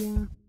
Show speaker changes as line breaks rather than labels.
Yeah.